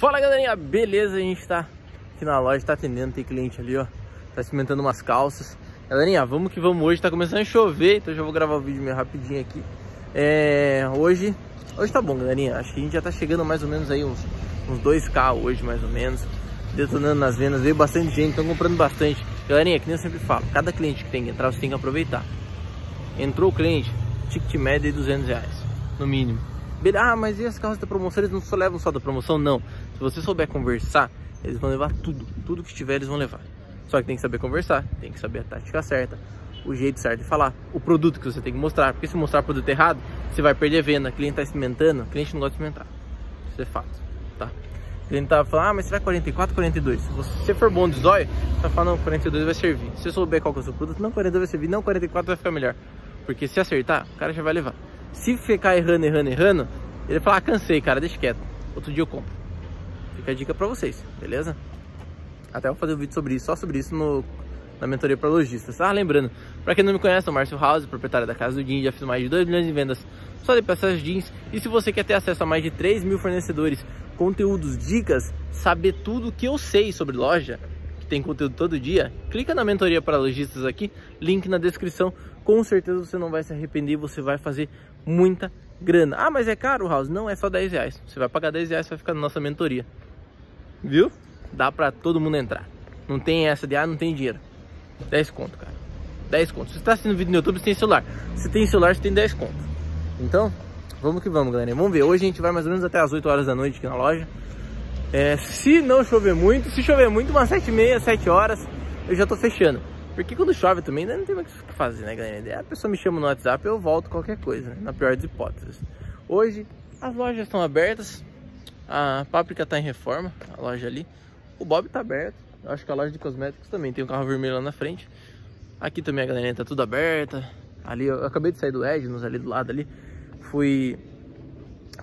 Fala galerinha, beleza? A gente tá aqui na loja, tá atendendo, tem cliente ali, ó. Tá experimentando umas calças. Galerinha, vamos que vamos. Hoje, tá começando a chover Então já vou gravar o vídeo meio rapidinho aqui. É, Hoje, hoje tá bom galerinha. Acho que a gente já tá chegando mais ou menos aí uns, uns 2k hoje mais ou menos. Detonando nas vendas, veio bastante gente, estão comprando bastante. Galerinha, que nem eu sempre falo, cada cliente que tem que entrar, você tem que aproveitar. Entrou o cliente, ticket médio de 200 reais, no mínimo. Ah, mas e as carros da promoção? Eles não só levam só da promoção? Não. Se você souber conversar, eles vão levar tudo. Tudo que tiver, eles vão levar. Só que tem que saber conversar, tem que saber a tática certa, o jeito certo de falar, o produto que você tem que mostrar. Porque se mostrar produto errado, você vai perder venda. O cliente está experimentando, o cliente não gosta de experimentar. Isso é fato, tá? O cliente tá falando, ah, mas será 44, 42? Se você for bom de zóio, você vai falar, não, 42 vai servir. Se você souber qual que é o seu produto, não, 42 vai servir, não, 44 vai ficar melhor. Porque se acertar, o cara já vai levar. Se ficar errando, errando, errando, ele vai falar, ah, cansei, cara, deixa quieto. Outro dia eu compro. Fica a dica pra vocês, beleza? Até vou fazer um vídeo sobre isso, só sobre isso no, na mentoria para lojistas. Ah, lembrando, para quem não me conhece, eu sou Márcio House, proprietário da Casa do Jeans, já fiz mais de 2 milhões de vendas só de peças jeans. E se você quer ter acesso a mais de 3 mil fornecedores, conteúdos, dicas, saber tudo que eu sei sobre loja, que tem conteúdo todo dia, clica na mentoria para lojistas aqui, link na descrição. Com certeza você não vai se arrepender, você vai fazer muita grana. Ah, mas é caro, House? Não, é só 10 reais. Você vai pagar 10 reais, vai ficar na nossa mentoria. Viu? Dá pra todo mundo entrar. Não tem essa de, ah, não tem dinheiro. 10 conto, cara. 10 conto. Se você tá assistindo vídeo no YouTube, você tem celular. Se tem celular, você tem 10 conto. Então, vamos que vamos, galera. Vamos ver. Hoje a gente vai mais ou menos até as 8 horas da noite aqui na loja. É, se não chover muito, se chover muito, umas 7 e meia, 7 horas, eu já tô fechando. Porque quando chove também, não tem mais o que fazer, né, galera? A pessoa me chama no WhatsApp, eu volto qualquer coisa, né? na pior das hipóteses. Hoje, as lojas estão abertas, a Páprica está em reforma, a loja ali. O Bob está aberto, eu acho que a loja de cosméticos também tem um carro vermelho lá na frente. Aqui também a galera tá tudo aberta. Ali, eu acabei de sair do Ednos, ali do lado ali. Fui,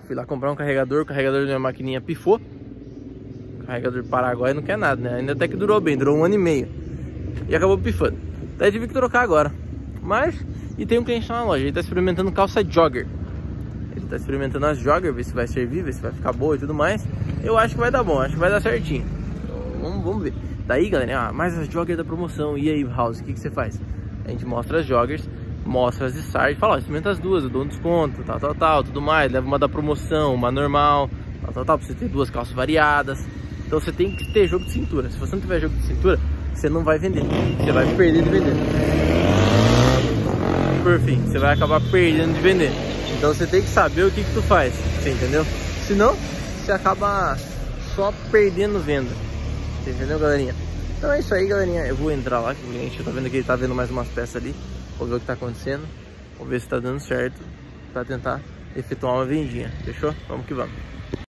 fui lá comprar um carregador, o carregador da minha maquininha pifou. Carregador Paraguai não quer nada, né? Ainda até que durou bem, durou um ano e meio e acabou pifando. Daí tive que trocar agora. Mas, e tem um cliente na loja, ele tá experimentando calça jogger. Tá experimentando as jogger, ver se vai servir, ver se vai ficar boa e tudo mais. Eu acho que vai dar bom, acho que vai dar certinho. Então, vamos, vamos ver. Daí, galera, ah, mais as joggers da promoção. E aí, House, o que, que você faz? A gente mostra as joggers, mostra as stars, fala, ó, experimenta as duas, eu dou um desconto, tal, tal, tal, tudo mais. Leva uma da promoção, uma normal, tal, tal, tal, pra você ter duas calças variadas. Então você tem que ter jogo de cintura. Se você não tiver jogo de cintura, você não vai vender. Você vai perder de vender. Por fim, você vai acabar perdendo de vender. Então você tem que saber o que, que tu faz, você entendeu? Senão, você acaba só perdendo venda. Você entendeu, galerinha? Então é isso aí, galerinha. Eu vou entrar lá, que o cliente, tô vendo que ele tá vendo mais umas peças ali. Vou ver o que tá acontecendo. Vou ver se tá dando certo pra tentar efetuar uma vendinha. Fechou? Vamos que vamos.